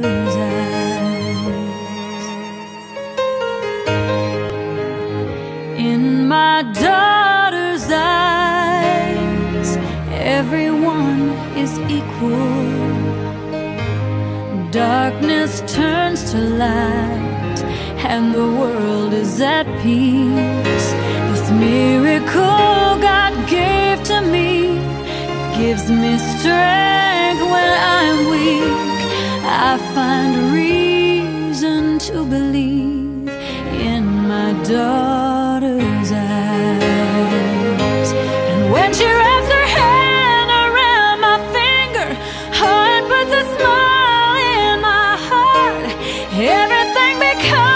eyes. In my daughter's eyes, everyone is equal. Darkness turns to light, and the world is at peace. This miracle God gave to me gives me strength when weak find a reason to believe in my daughter's eyes. And when she wraps her hand around my finger, hard puts a smile in my heart. Everything becomes.